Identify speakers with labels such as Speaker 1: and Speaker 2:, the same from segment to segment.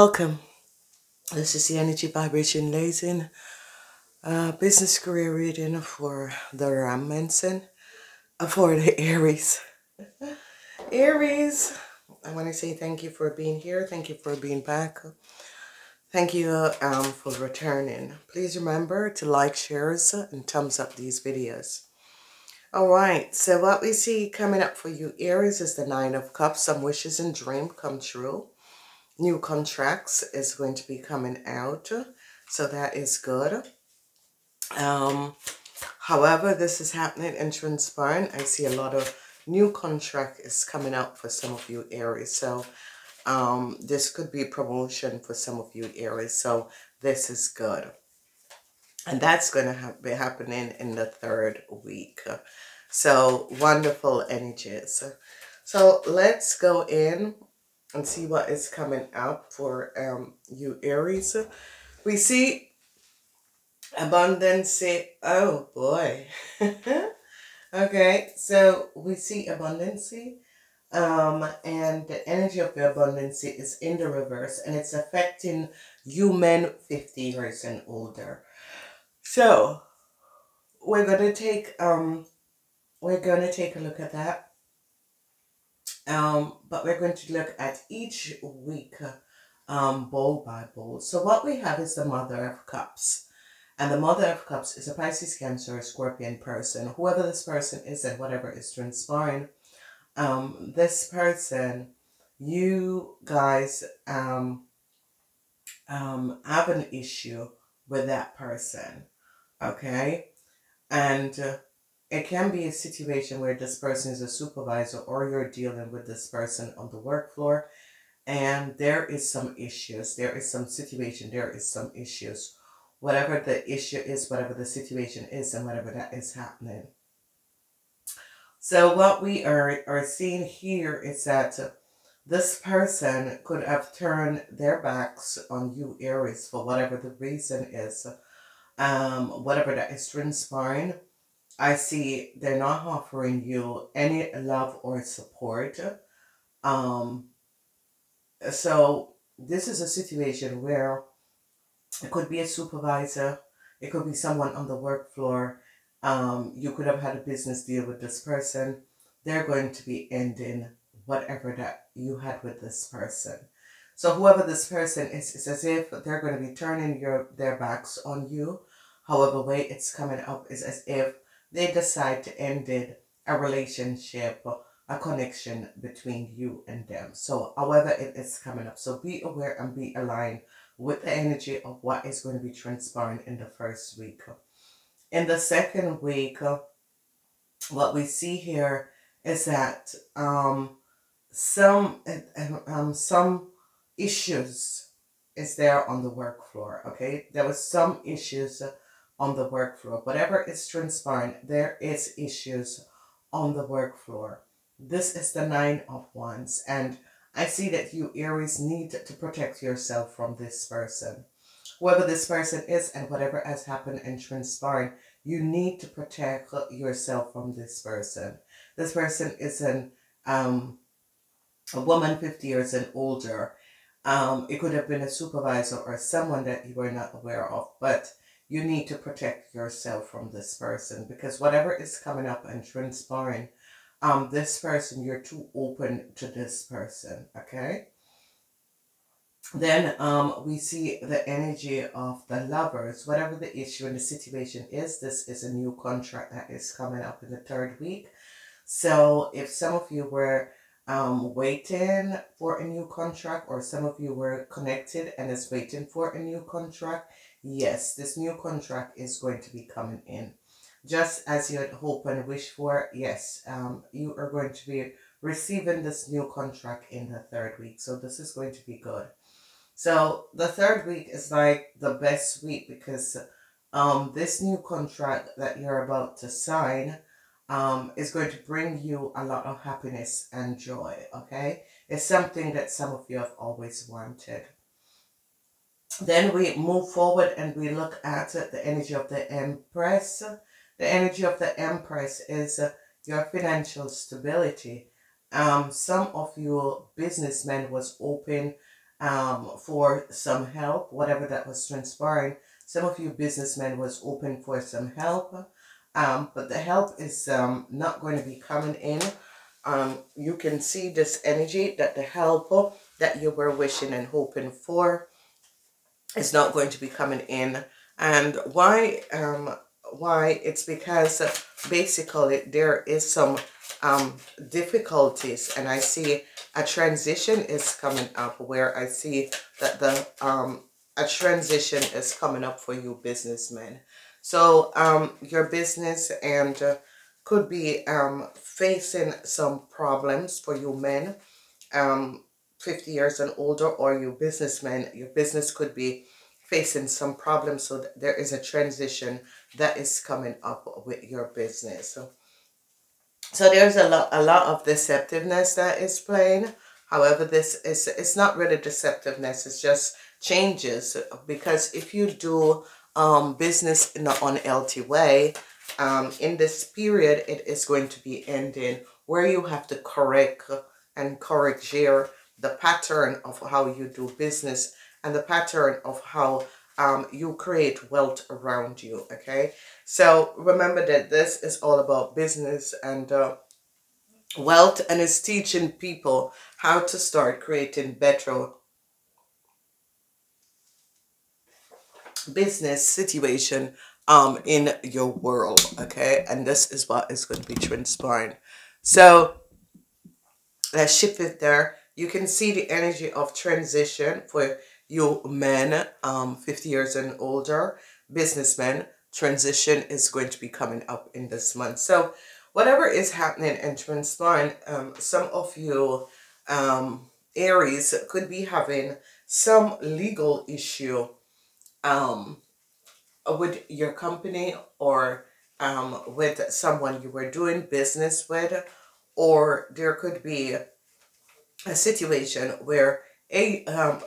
Speaker 1: welcome. This is the Energy Vibration Latin uh, business career reading for the Ram uh, for the Aries. Aries, I want to say thank you for being here. Thank you for being back. Thank you um, for returning. Please remember to like, shares, and thumbs up these videos. All right, so what we see coming up for you, Aries, is the Nine of Cups. Some wishes and dream come true new contracts is going to be coming out. So that is good. Um, however, this is happening in transpiring. I see a lot of new contract is coming out for some of you Aries. So um, this could be promotion for some of you Aries. So this is good. And that's going to ha be happening in the third week. So wonderful energies. So let's go in and see what is coming up for um, you Aries. We see abundance. Oh boy. okay, so we see abundance. Um, and the energy of the abundance is in the reverse and it's affecting you men 50 years and older. So we're gonna take um we're gonna take a look at that um, but we're going to look at each week um, bowl by bowl. So what we have is the Mother of Cups. And the Mother of Cups is a Pisces, Cancer, Scorpion person. Whoever this person is and whatever is transpiring, um, this person, you guys um, um, have an issue with that person. Okay? And... Uh, it can be a situation where this person is a supervisor or you're dealing with this person on the work floor and there is some issues there is some situation there is some issues. Whatever the issue is whatever the situation is and whatever that is happening. So what we are are seeing here is that this person could have turned their backs on you aries for whatever the reason is. Um whatever that is transpiring I see they're not offering you any love or support. Um, so this is a situation where it could be a supervisor, it could be someone on the work floor. Um, you could have had a business deal with this person. They're going to be ending whatever that you had with this person. So whoever this person is, it's as if they're going to be turning your their backs on you. However, way it's coming up is as if they decide to end it, a relationship, a connection between you and them. So however it is coming up. So be aware and be aligned with the energy of what is going to be transpiring in the first week. In the second week, what we see here is that um, some um, some issues is there on the work floor. Okay, there was some issues on the work floor. Whatever is transpiring, there is issues on the work floor. This is the Nine of Wands. And I see that you Aries need to protect yourself from this person. Whoever this person is and whatever has happened and transpired, you need to protect yourself from this person. This person is an um, a woman 50 years and older. Um, it could have been a supervisor or someone that you were not aware of, but you need to protect yourself from this person because whatever is coming up and transpiring, um, this person, you're too open to this person, okay? Then um, we see the energy of the lovers. Whatever the issue and the situation is, this is a new contract that is coming up in the third week. So if some of you were um, waiting for a new contract or some of you were connected and is waiting for a new contract, yes, this new contract is going to be coming in. Just as you had hoped and wished for, yes, um, you are going to be receiving this new contract in the third week. So this is going to be good. So the third week is like the best week because um, this new contract that you're about to sign um, is going to bring you a lot of happiness and joy, okay? It's something that some of you have always wanted. Then we move forward and we look at the energy of the Empress. The energy of the Empress is uh, your financial stability. Um, some of your businessmen was open um, for some help, whatever that was transpiring. Some of you businessmen was open for some help, um, but the help is um, not going to be coming in. Um, you can see this energy that the help that you were wishing and hoping for is not going to be coming in. And why? Um, why? It's because basically there is some um, difficulties and I see a transition is coming up where I see that the um, a transition is coming up for you businessmen. So um, your business and uh, could be um, facing some problems for you men um, 50 years and older or you businessmen. Your business could be facing some problems so there is a transition that is coming up with your business. So, so there's a lot, a lot of deceptiveness that is playing. However, this is it's not really deceptiveness. It's just changes because if you do um, business in the unhealthy way, um, in this period, it is going to be ending where you have to correct and correct here the pattern of how you do business and the pattern of how um, you create wealth around you. Okay. So remember that this is all about business and uh, wealth and is teaching people how to start creating better business situation um in your world okay and this is what is going to be transpiring so let's shift it there you can see the energy of transition for you men, um, 50 years and older, businessmen, transition is going to be coming up in this month. So whatever is happening and transpiring, um, some of you um, Aries could be having some legal issue um, with your company or um, with someone you were doing business with, or there could be a situation where a um,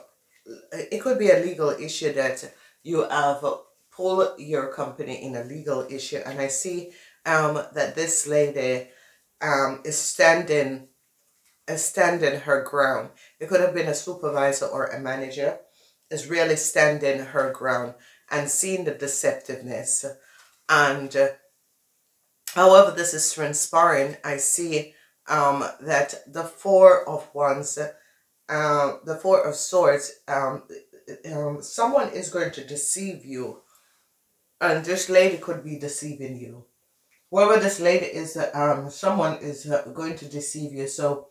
Speaker 1: it could be a legal issue that you have pulled your company in a legal issue and I see um, that this lady um, is standing is standing her ground. It could have been a supervisor or a manager is really standing her ground and seeing the deceptiveness and uh, however this is transpiring I see um, that the four of wands um, the Four of Swords, um, um, someone is going to deceive you. And this lady could be deceiving you. Whoever this lady is, um, someone is uh, going to deceive you. So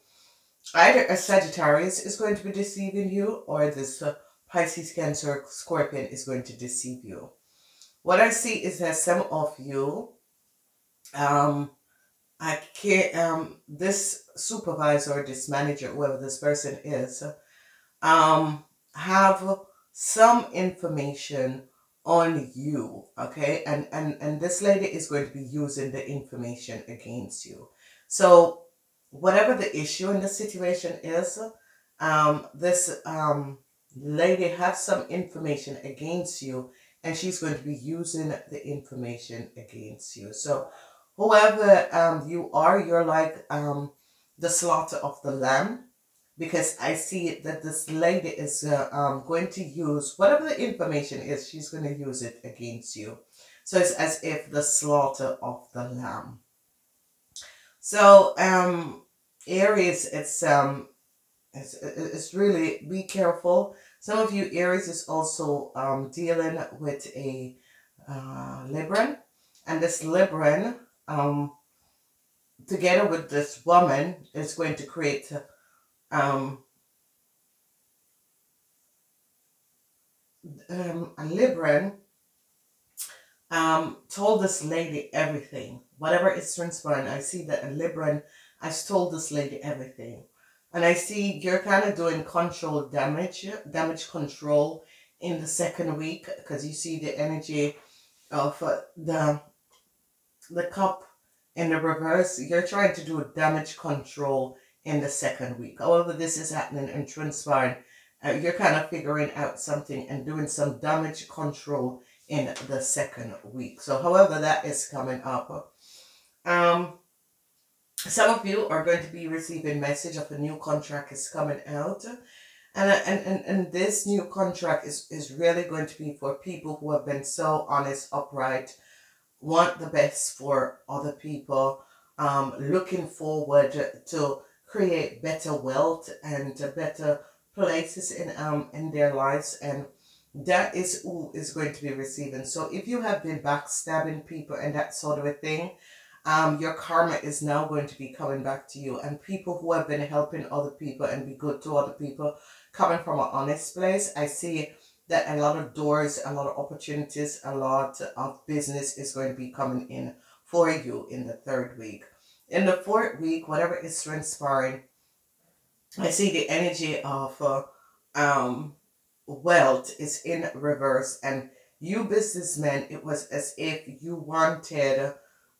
Speaker 1: either a Sagittarius is going to be deceiving you or this uh, Pisces, Cancer, Scorpion is going to deceive you. What I see is that some of you um, I can't, um, this supervisor, this manager, whoever this person is, um, have some information on you, okay? And, and, and this lady is going to be using the information against you. So whatever the issue in the situation is, um, this, um, lady has some information against you and she's going to be using the information against you. So whoever um, you are, you're like um, the slaughter of the lamb because I see that this lady is uh, um, going to use whatever the information is, she's going to use it against you. So it's as if the slaughter of the lamb. So um, Aries, it's um, it's, it's really be careful. Some of you Aries is also um, dealing with a uh, Libran, and this Libran um, together with this woman is going to create um, um, a Libran um, told this lady everything. Whatever is transpiring, I see that Libran has told this lady everything. And I see you're kind of doing control damage, damage control in the second week because you see the energy of uh, the the cup in the reverse, you're trying to do damage control in the second week. However, this is happening and transpiring. Uh, you're kind of figuring out something and doing some damage control in the second week. So, however, that is coming up. Um, some of you are going to be receiving message of a new contract is coming out. And, and, and, and this new contract is, is really going to be for people who have been so honest, upright, want the best for other people, um, looking forward to create better wealth and better places in um in their lives and that is who is going to be receiving. So if you have been backstabbing people and that sort of a thing, um, your karma is now going to be coming back to you. And people who have been helping other people and be good to other people, coming from an honest place, I see that a lot of doors, a lot of opportunities, a lot of business is going to be coming in for you in the third week. In the fourth week, whatever is transpiring, I see the energy of uh, um, wealth is in reverse. And you businessmen, it was as if you wanted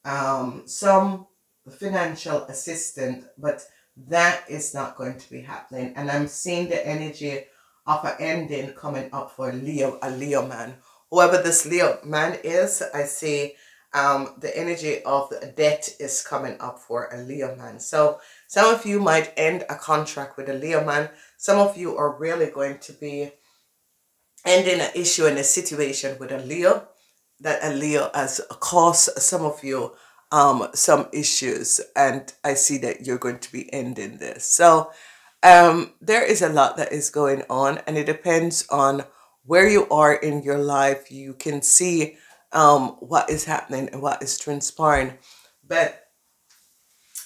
Speaker 1: um, some financial assistance, but that is not going to be happening. And I'm seeing the energy of ending coming up for Leo, a Leo man. Whoever this Leo man is, I see um, the energy of debt is coming up for a Leo man. So some of you might end a contract with a Leo man. Some of you are really going to be ending an issue in a situation with a Leo. That a Leo has caused some of you um, some issues. And I see that you're going to be ending this. So um, there is a lot that is going on, and it depends on where you are in your life. You can see um, what is happening and what is transpiring. But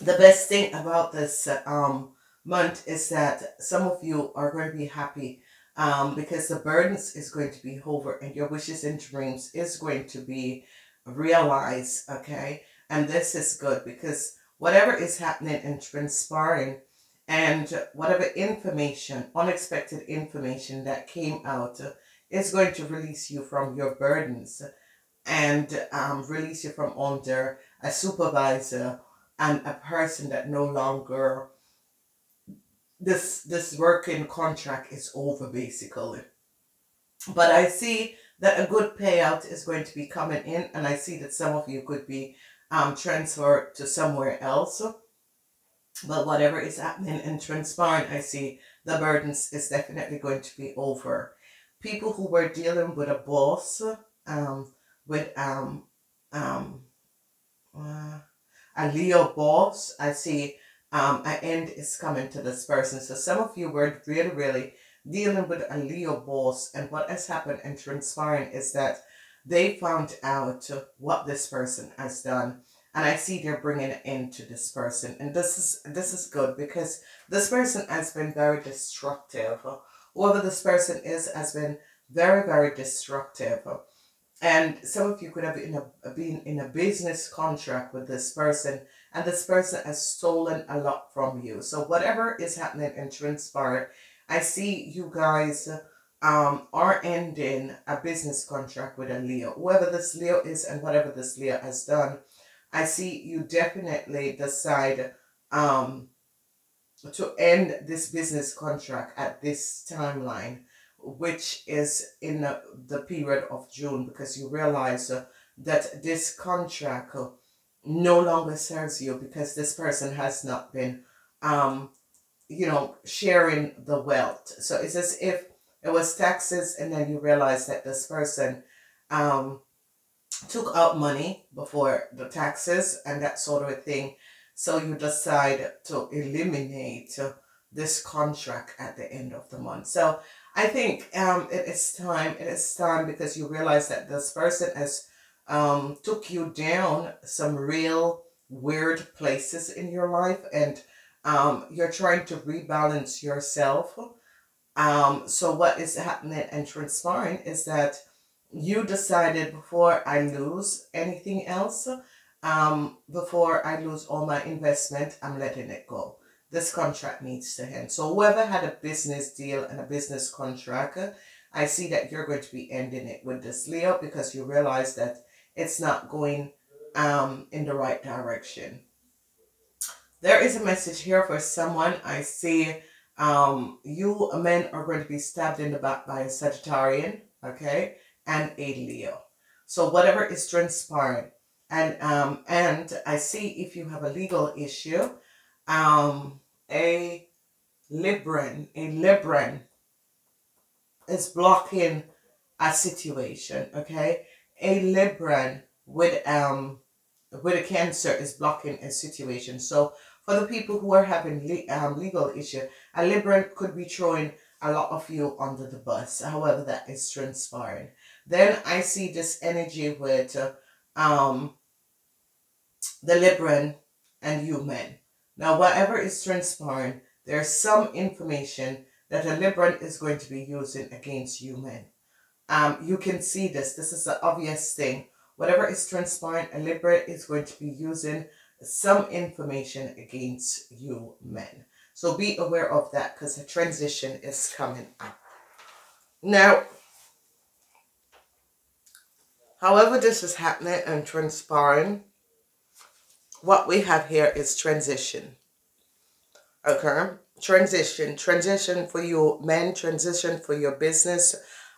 Speaker 1: the best thing about this um, month is that some of you are going to be happy um, because the burdens is going to be over and your wishes and dreams is going to be realized, okay? And this is good because whatever is happening and transpiring and whatever information, unexpected information that came out is going to release you from your burdens and um, release you from under a supervisor and a person that no longer this this working contract is over basically. But i see that a good payout is going to be coming in and i see that some of you could be um transferred to somewhere else but whatever is happening and transpiring, I see the burdens is definitely going to be over. People who were dealing with a boss, um, with um, um, uh, a Leo boss, I see um, an end is coming to this person. So some of you were really, really dealing with a Leo boss, and what has happened and transpiring is that they found out what this person has done and I see they're bringing it into this person, and this is this is good because this person has been very destructive. Whoever this person is has been very very destructive, and some of you could have been, a, been in a business contract with this person, and this person has stolen a lot from you. So whatever is happening and transpired, I see you guys um, are ending a business contract with a Leo. Whoever this Leo is and whatever this Leo has done I see you definitely decide um, to end this business contract at this timeline, which is in the, the period of June, because you realize uh, that this contract uh, no longer serves you because this person has not been, um, you know, sharing the wealth. So it's as if it was taxes and then you realize that this person um, took out money before the taxes and that sort of a thing. So you decide to eliminate this contract at the end of the month. So I think um, it is time. It is time because you realize that this person has um, took you down some real weird places in your life and um, you're trying to rebalance yourself. Um, so what is happening and transpiring is that you decided before I lose anything else, um, before I lose all my investment, I'm letting it go. This contract needs to end. So whoever had a business deal and a business contract, I see that you're going to be ending it with this Leo because you realize that it's not going um, in the right direction. There is a message here for someone. I see um, you men are going to be stabbed in the back by a Sagittarian. Okay and a Leo. So whatever is transpiring. And um and I see if you have a legal issue, um a Libran, a Libran, is blocking a situation, okay? A Libran with um with a cancer is blocking a situation. So for the people who are having le um, legal issue, a Libran could be throwing a lot of you under the bus. However, that is transpiring. Then I see this energy with um the Libran and you men. Now, whatever is transpiring, there's some information that a Libran is going to be using against you men. Um, you can see this. This is the obvious thing. Whatever is transpiring, a Libra is going to be using some information against you men. So be aware of that because a transition is coming up. Now, however this is happening and transpiring, what we have here is transition. Okay? Transition. Transition for you men, transition for your business.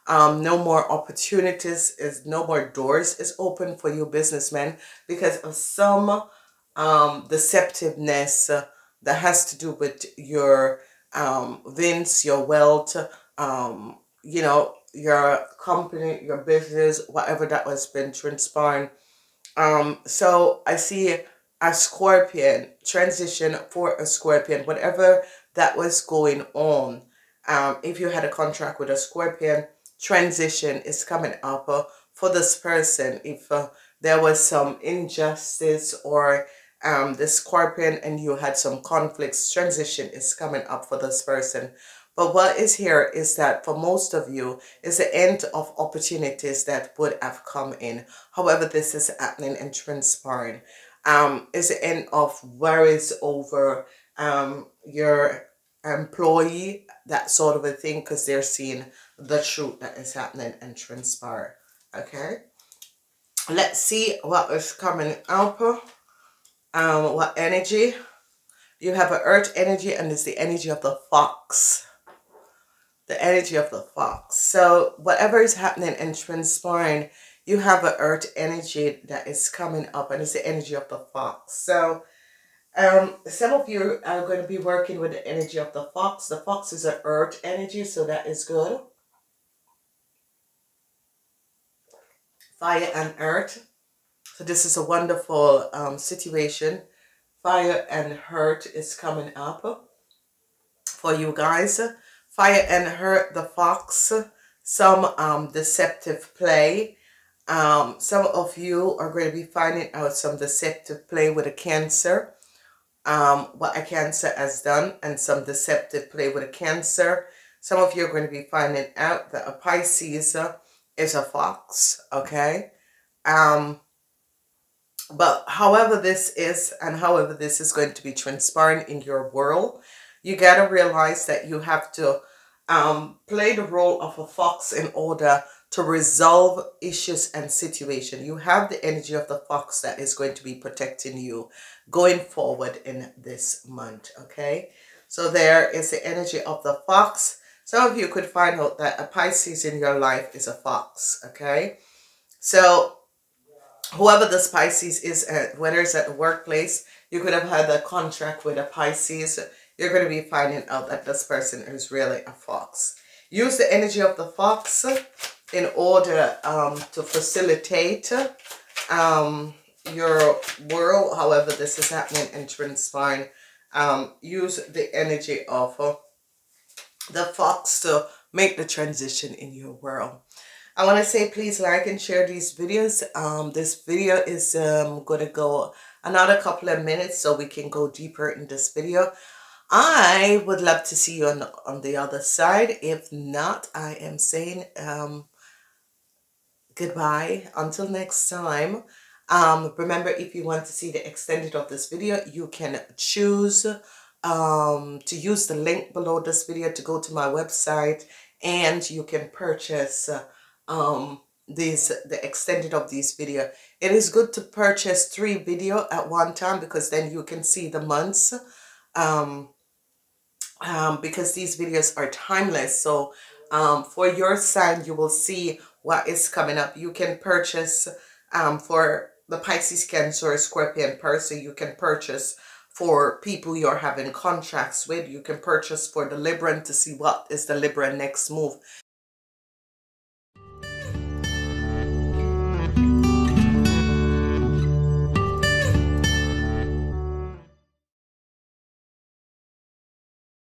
Speaker 1: Um, no more opportunities is no more doors is open for you businessmen because of some um deceptiveness that has to do with your um vince your wealth um you know your company your business whatever that has been transpiring um so i see a scorpion, transition for a scorpion, whatever that was going on. Um, if you had a contract with a scorpion, transition is coming up uh, for this person. If uh, there was some injustice or um, the scorpion and you had some conflicts, transition is coming up for this person. But what is here is that for most of you is the end of opportunities that would have come in. However, this is happening and transpiring um, is the end of worries over um, your employee, that sort of a thing, because they're seeing the truth that is happening and transpire. Okay? Let's see what is coming up. Um, what energy? You have an earth energy and it's the energy of the fox. The energy of the fox. So whatever is happening and transpiring you have an earth energy that is coming up and it's the energy of the fox. So um, some of you are going to be working with the energy of the fox. The fox is an earth energy, so that is good. Fire and earth. So this is a wonderful um, situation. Fire and hurt is coming up for you guys. Fire and hurt, the fox. Some um, deceptive play um, some of you are going to be finding out some deceptive play with a cancer, um, what a cancer has done, and some deceptive play with a cancer. Some of you are going to be finding out that a Pisces is a fox, okay? Um, but however this is, and however this is going to be transparent in your world, you got to realize that you have to um, play the role of a fox in order to resolve issues and situation. You have the energy of the fox that is going to be protecting you going forward in this month, okay? So there is the energy of the fox. Some of you could find out that a Pisces in your life is a fox, okay? So whoever this Pisces is, at, whether it's at the workplace, you could have had a contract with a Pisces, you're going to be finding out that this person is really a fox. Use the energy of the fox in order um, to facilitate um, your world, however this is happening and transpiring, um, use the energy of uh, the fox to make the transition in your world. I want to say please like and share these videos. Um, this video is um, going to go another couple of minutes so we can go deeper in this video. I would love to see you on, on the other side. If not, I am saying um, goodbye. Until next time. Um remember if you want to see the extended of this video you can choose um to use the link below this video to go to my website and you can purchase um these the extended of these video. It is good to purchase three video at one time because then you can see the months um um because these videos are timeless so um for your sign you will see what is coming up. You can purchase um, for the Pisces, Cancer, Scorpion person. You can purchase for people you're having contracts with. You can purchase for the Libran to see what is the Libran next move.